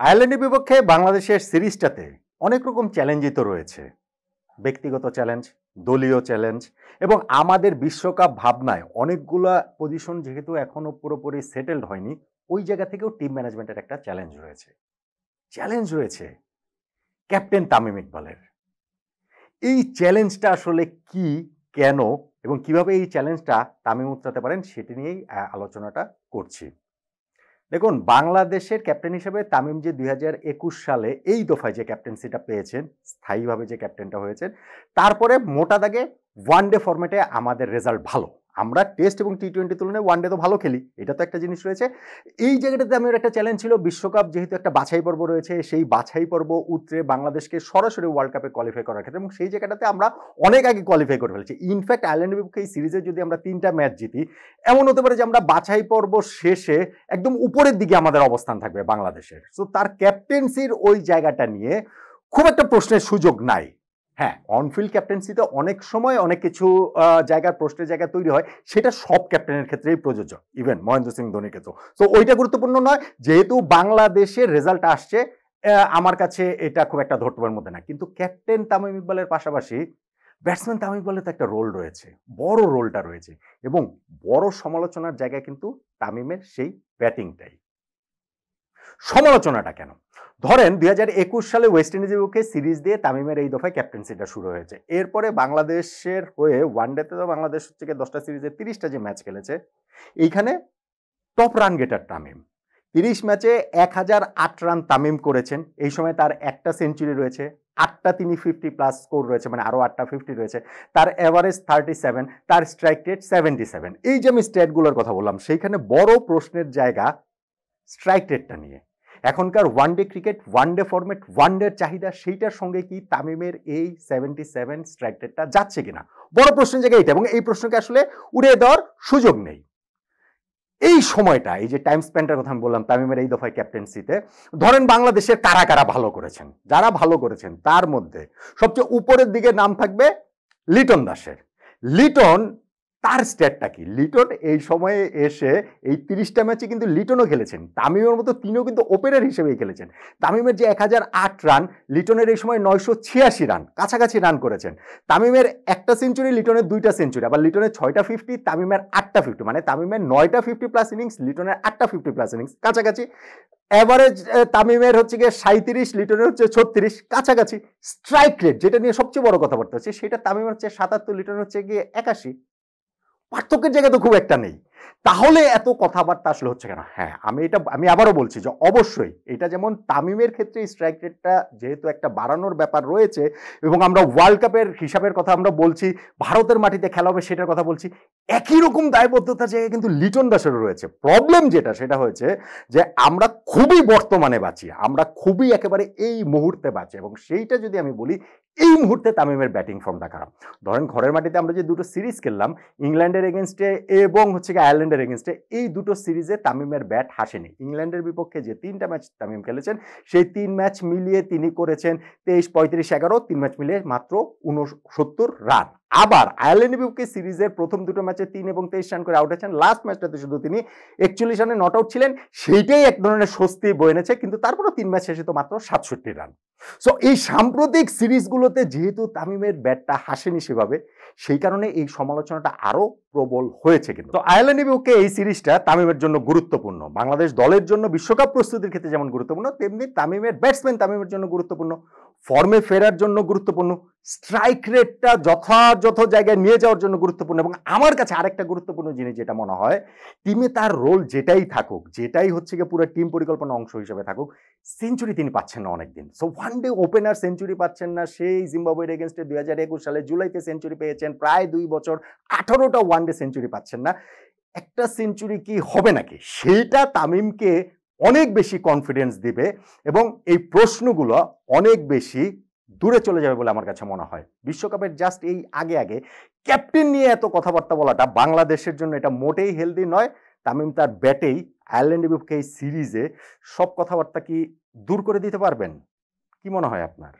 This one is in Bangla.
আয়ারল্যান্ডের বিপক্ষে বাংলাদেশের সিরিজটাতে অনেক রকম চ্যালেঞ্জই তো রয়েছে। ব্যক্তিগত চ্যালেঞ্জ, দলীয় চ্যালেঞ্জ এবং আমাদের বিশ্বকাপ ভাবনায় অনেকগুলা পজিশন যেহেতু এখনও পুরোপুরি সেটেলড হয়নি, ওই জায়গা থেকেও টিম ম্যানেজমেন্টের একটা চ্যালেঞ্জ রয়েছে। চ্যালেঞ্জ রয়েছে ক্যাপ্টেন তামিম ইকবালের। এই চ্যালেঞ্জটা আসলে কি, কেন এবং কীভাবে এই চ্যালেঞ্জটা তামিম উতরাতে পারেন সেটি নিয়েই আলোচনাটা করছি। দেখুন, বাংলাদেশের ক্যাপ্টেন হিসেবে তামিম যে দুই হাজার একুশ সালে এই দফায় যে ক্যাপ্টেন্সিটা পেয়েছেন, স্থায়ীভাবে যে ক্যাপ্টেনটা হয়েছেন, তারপরে মোটা দাগে ওয়ান ডে ফরম্যাটে আমাদের রেজাল্ট ভালো। আমরা টেস্ট এবং টি টোয়েন্টি তুলনায় ওয়ান ডে তো ভালো খেলি, এটা তো একটা জিনিস রয়েছে। এই জায়গাটাতে আমার একটা চ্যালেঞ্জ ছিল, বিশ্বকাপ যেহেতু একটা বাছাই পর্ব রয়েছে, সেই বাছাই পর্ব উত্তরে বাংলাদেশকে সরাসরি ওয়ার্ল্ড কাপে কোয়ালিফাই করার ক্ষেত্রে, এবং সেই জায়গাটাতে আমরা অনেক আগে কোয়ালিফাই করে ফেলেছি। ইনফ্যাক্ট আয়ারল্যান্ডের বিপক্ষে এই সিরিজে যদি আমরা তিনটা ম্যাচ জিতি, এমন হতে পারে যে আমরা বাছাই পর্ব শেষে একদম উপরের দিকে আমাদের অবস্থান থাকবে বাংলাদেশের। সো তার ক্যাপ্টেন্সির ওই জায়গাটা নিয়ে খুব একটা প্রশ্নের সুযোগ নাই। হ্যাঁ অনফিল্ড ক্যাপ্টেন্সিতে অনেক সময় অনেক কিছু জায়গার প্রশ্নের জায়গা তৈরি হয়। সেটা সব ক্যাপ্টেনের ক্ষেত্রেই প্রযোজ্য। ইভেন মহেন্দ্র সিং ধোনির ক্ষেত্রেও তো ওইটা গুরুত্বপূর্ণ নয়। যেহেতু বাংলাদেশের রেজাল্ট আসছে আমার কাছে এটা খুব একটা ধর্তব্যের মধ্যে না। কিন্তু ক্যাপ্টেন তামিম ইকবালের পাশাপাশি ব্যাটসম্যান তামিম ইকবালের তো একটা রোল রয়েছে। বড় রোলটা রয়েছে। এবং বড় সমালোচনার জায়গায় কিন্তু তামিমের সেই ব্যাটিংটাই সমালোচনাটা কেন? ধরেন দুই হাজার একুশ সালে ওয়েস্ট ইন্ডিজের বিপক্ষে সিরিজ দিয়ে তামিমের এই দফায় ক্যাপ্টেন্সিটা শুরু হয়েছে। এরপরে বাংলাদেশের হয়ে ওয়ানডেতে তো বাংলাদেশ হচ্ছে দশটা সিরিজে তিরিশটা যে ম্যাচ খেলেছে, এইখানে টপ রান গেটার তামিম। তিরিশ ম্যাচে এক হাজার আট রান তামিম করেছেন। এই সময় তার একটা সেঞ্চুরি রয়েছে, আটটা তিনি ফিফটি প্লাস স্কোর রয়েছে মানে আরও আটটা ফিফটি রয়েছে। তার অ্যাভারেজ থার্টি সেভেন তার স্ট্রাইক রেট সেভেন্টি সেভেন এই যে আমি স্ট্যাটগুলোর কথা বললাম, সেইখানে বড় প্রশ্নের জায়গা স্ট্রাইক রেটটা নিয়ে। এখনকার one day cricket one day format one ডের চাহিদা, সেইটার সঙ্গে কি তামিমের এই সেভেন্টি সেভেন স্ট্রাইক রেটটা যাচ্ছে কিনা? বড় প্রশ্নের জায়গায় এটা, এবং এই প্রশ্নকে আসলে উড়িয়ে দেওয়ার সুযোগ নেই। এই সময়টা, এই যে টাইম স্পেন্ডের কথা আমি বললাম, তামিমের এই দফায় ক্যাপ্টেন্সিতে ধরেন বাংলাদেশের কারা কারা ভালো করেছেন? যারা ভালো করেছেন, তার মধ্যে সবচেয়ে উপরের দিকে নাম থাকবে লিটন দাসের। লিটন তার স্ট্যাটটা কি? লিটন এই সময়ে এসে এই তিরিশটা ম্যাচে কিন্তু লিটনও খেলেছেন। তামিমের মতো তিনিও কিন্তু ওপেনার হিসেবেই খেলেছেন। তামিমের যে এক হাজার আট রান লিটনের এই সময় নয়শো ছিয়াশি রান কাছাকাছি রান করেছেন। তামিমের একটা সেঞ্চুরি লিটনের দুইটা সেঞ্চুরি আবার লিটনের ছয়টা ফিফটি তামিমের আটটা ফিফটি মানে তামিমের নয়টা ফিফটি প্লাস ইনিংস লিটনের আটটা ফিফটি প্লাস ইনিংস কাছাকাছি। অ্যাভারেজ তামিমের হচ্ছে গিয়ে সাঁত্রিশ লিটনের হচ্ছে ছত্রিশ, কাছাকাছি। স্ট্রাইক রেট যেটা নিয়ে সবচেয়ে বড় কথাবার্তা হচ্ছে, সেটা তামিমের হচ্ছে সাতাত্তর, লিটনের হচ্ছে গিয়ে একাশি। পার্থক্যের জায়গা তো খুব একটা নেই। তাহলে এত কথাবার্তা আসলে হচ্ছে কেন? হ্যাঁ আমি এটা, আমি আবারও বলছি যে অবশ্যই এটা যেমন তামিমের ক্ষেত্রে স্ট্রাইক রেটটা যেহেতু একটা বাড়ানোর ব্যাপার রয়েছে এবং আমরা ওয়ার্ল্ড কাপের হিসাবের কথা আমরা বলছি, ভারতের মাটিতে খেলা হবে সেটার কথা বলছি, একই রকম দায়বদ্ধতার জায়গায় কিন্তু লিটন দাসেরও রয়েছে। প্রবলেম যেটা, সেটা হয়েছে যে আমরা খুবই বর্তমানে বাঁচি, আমরা খুবই একেবারে এই মুহূর্তে বাঁচি এবং সেইটা যদি আমি বলি এই মুহূর্তে তামিমের ব্যাটিং ফর্মটা খারাপ। ধরেন ঘরের মাটিতে আমরা যে দুটো সিরিজ খেললাম, ইংল্যান্ডের এগেনস্টে এবং হচ্ছে কি আয়ারল্যান্ডের এগেনস্টে এই দুটো সিরিজে তামিমের ব্যাট হাসেনি। ইংল্যান্ডের বিপক্ষে যে তিনটা ম্যাচ তামিম খেলেছেন, সেই তিন ম্যাচ মিলিয়ে তিনি করেছেন তেইশ, পঁয়ত্রিশ, এগারো, তিন ম্যাচ মিলিয়ে মাত্র উনসত্তর রান। আবার আয়ারল্যান্ডের বিপক্ষে সিরিজের প্রথম দুটো ম্যাচে তিন এবং তেইশ রান করে আউট হয়েছেন। লাস্ট ম্যাচটাতে শুধু তিনি একচল্লিশ রানে নট আউট ছিলেন। সেইটাই এক ধরনের স্বস্তি বয়ে এনেছে, কিন্তু তারপরেও তিন ম্যাচ শেষে তো মাত্র সাতষট্টি রান। সো এই সাম্প্রতিক সিরিজগুলোতে যেহেতু তামিমের ব্যাটটা হাসেনি সেভাবে, সেই কারণে এই সমালোচনাটা আরও প্রবল হয়েছে কিন্তু। তো আয়ারল্যান্ডের বিপক্ষে এই সিরিজটা তামিমের জন্য গুরুত্বপূর্ণ। বাংলাদেশ দলের জন্য বিশ্বকাপ প্রস্তুতির ক্ষেত্রে যেমন গুরুত্বপূর্ণ, তেমনি তামিমের ব্যাটসম্যান তামিমের জন্য গুরুত্বপূর্ণ। ফর্মে ফেরার জন্য গুরুত্বপূর্ণ স্ট্রাইক রেটটা যথাযথ জায়গায় নিয়ে যাওয়ার জন্য গুরুত্বপূর্ণ এবং আমার কাছে আরেকটা গুরুত্বপূর্ণ জিনিস যেটা মনে হয় টিমে তার রোল যেটাই থাকুক, যেটাই হচ্ছে গিয়ে পুরো টিম পরিকল্পনা অংশ হিসেবে থাকুক সেঞ্চুরি তিনি পাচ্ছেন না অনেকদিন। So one day opener century পাচ্ছেন না, সেই জিম্বাবুয়ের এগেনস্টে দুই হাজার একুশ সালে জুলাইতে সেঞ্চুরি পেয়েছেন, প্রায় দুই বছর আঠারোটা ওয়ান ডে সেঞ্চুরি পাচ্ছেন না। একটা সেঞ্চুরি কি হবে নাকি? সেইটা তামিমকে অনেক বেশি কনফিডেন্স দিবে এবং এই প্রশ্নগুলো অনেক বেশি দূরে চলে যাবে বলে আমার কাছে মনে হয়। বিশ্বকাপের জাস্ট এই আগে আগে ক্যাপ্টেন নিয়ে এত কথাবার্তা বলাটা বাংলাদেশের জন্য এটা মোটেই হেলদি নয়। তামিম তার ব্যাটেই আয়ারল্যান্ডের বিপক্ষে এই সিরিজে সব কথাবার্তা কি দূর করে দিতে পারবেন? কি মনে হয় আপনার?